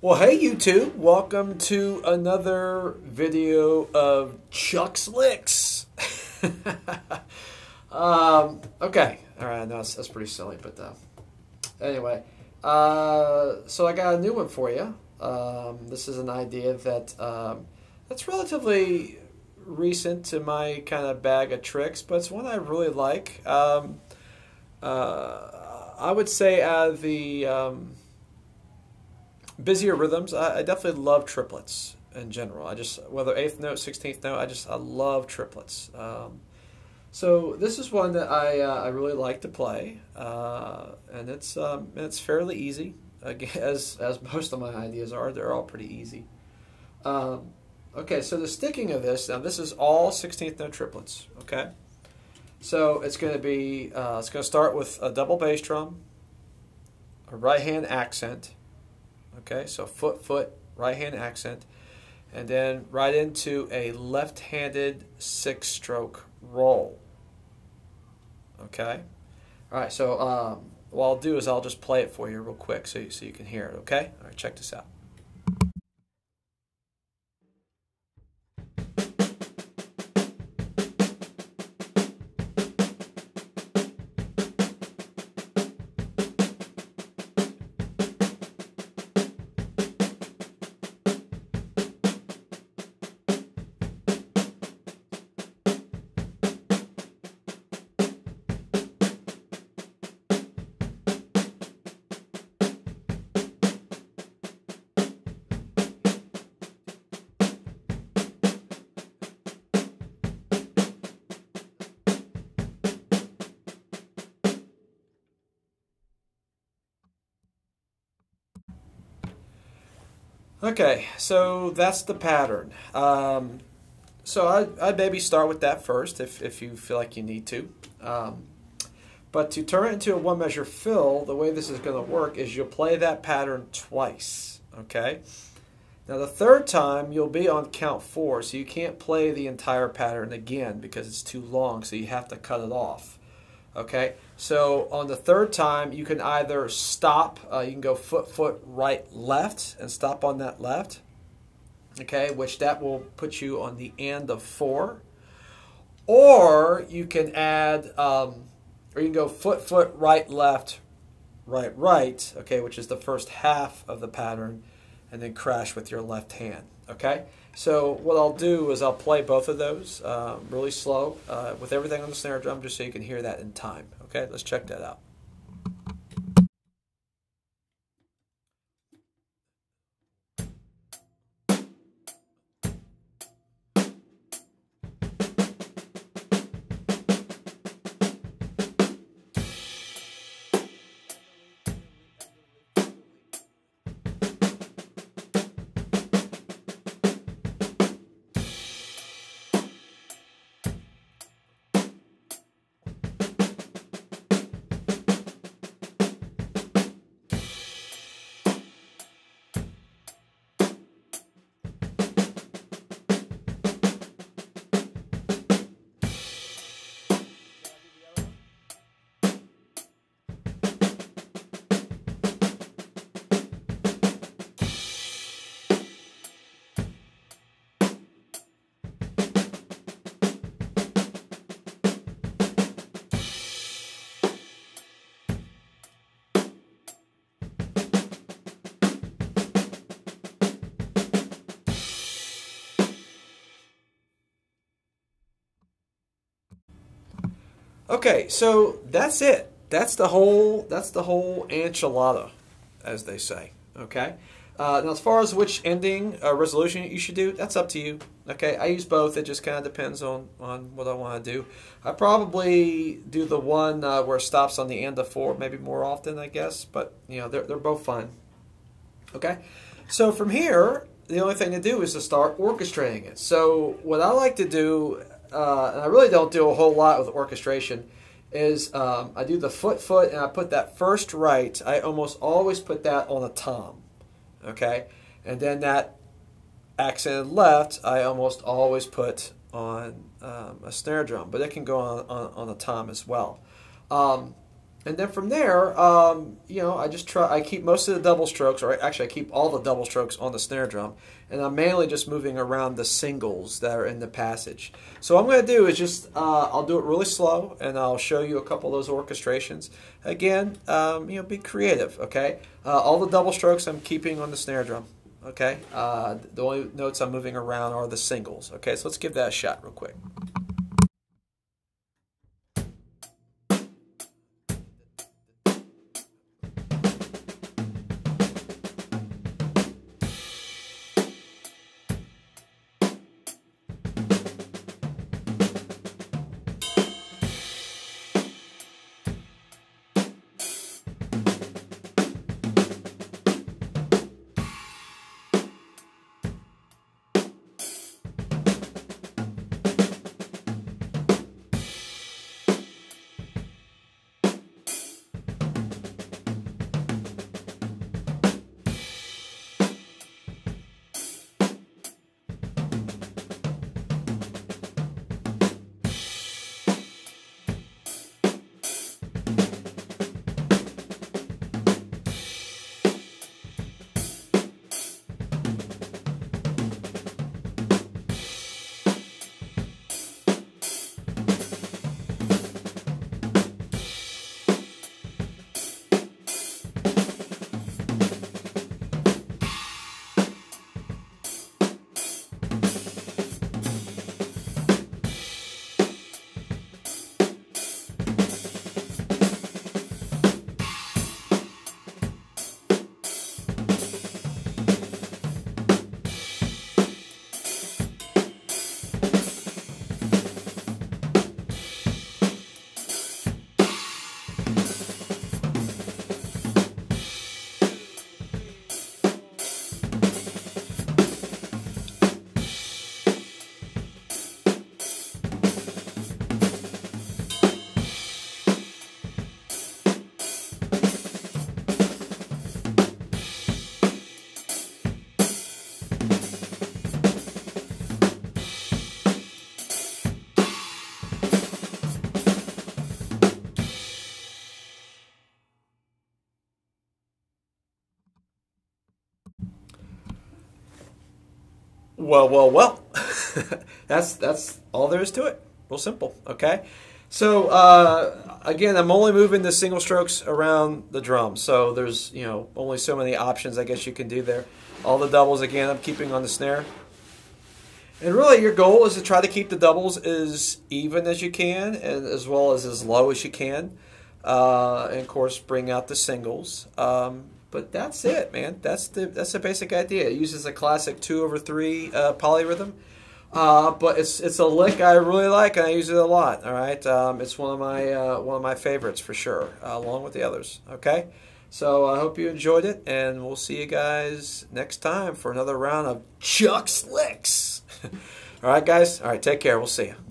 Well, hey YouTube, welcome to another video of Chuck's Licks. um, okay, all right, no, that's, that's pretty silly, but uh, anyway, uh, so I got a new one for you. Um, this is an idea that um, that's relatively recent to my kind of bag of tricks, but it's one I really like. Um, uh, I would say out of the um, busier rhythms. I, I, definitely love triplets in general. I just whether eighth note, sixteenth note. I just I love triplets. Um, so this is one that I uh, I really like to play, uh, and it's um, it's fairly easy. As as most of my ideas are, they're all pretty easy. Um, okay, so the sticking of this now this is all sixteenth note triplets. Okay, so it's going to be uh, it's going to start with a double bass drum, a right hand accent Okay, so foot, foot, right hand accent, and then right into a left handed six stroke roll. Okay? All right, so um, what I'll do is I'll just play it for you real quick so you, so you can hear it, okay? All right, check this out. Okay, so that's the pattern. Um, so I, I'd maybe start with that first if, if you feel like you need to. Um, but to turn it into a one measure fill, the way this is going to work is you'll play that pattern twice. Okay? Now the third time you'll be on count four, so you can't play the entire pattern again because it's too long, so you have to cut it off. Okay, so on the third time, you can either stop, uh, you can go foot, foot, right, left, and stop on that left. Okay, which that will put you on the and of four. Or you can add, um, or you can go foot, foot, right, left, right, right, okay, which is the first half of the pattern, and then crash with your left hand, okay? So what I'll do is I'll play both of those uh, really slow uh, with everything on the snare drum just so you can hear that in time. Okay, let's check that out. Okay, so that's it. That's the whole. That's the whole enchilada, as they say. Okay. Uh, now, as far as which ending uh, resolution you should do, that's up to you. Okay, I use both. It just kind of depends on on what I want to do. I probably do the one uh, where it stops on the end of four, maybe more often, I guess. But you know, they're they're both fine. Okay, so from here, the only thing to do is to start orchestrating it. So what I like to do uh, and I really don't do a whole lot with orchestration, is um, I do the foot foot and I put that first right. I almost always put that on a tom, okay, and then that accented left I almost always put on um, a snare drum, but it can go on, on, on a tom as well. Um, And then from there, um, you know, I just try. I keep most of the double strokes, or actually, I keep all the double strokes on the snare drum, and I'm mainly just moving around the singles that are in the passage. So what I'm going to do is just uh, I'll do it really slow, and I'll show you a couple of those orchestrations. Again, um, you know, be creative. Okay, uh, all the double strokes I'm keeping on the snare drum. Okay, uh, the only notes I'm moving around are the singles. Okay, so let's give that a shot real quick. Well, well, well. that's that's all there is to it. Real simple. Okay. So uh, again, I'm only moving the single strokes around the drum. So there's you know only so many options I guess you can do there. All the doubles again I'm keeping on the snare. And really, your goal is to try to keep the doubles as even as you can, and as well as as low as you can. Uh, and of course, bring out the singles. Um, but that's it, man. That's the that's the basic idea. It uses a classic two over three uh, polyrhythm, uh, but it's it's a lick I really like and I use it a lot. All right, um, it's one of my uh, one of my favorites for sure, uh, along with the others. Okay, so I hope you enjoyed it, and we'll see you guys next time for another round of Chuck's licks. all right, guys. All right, take care. We'll see you.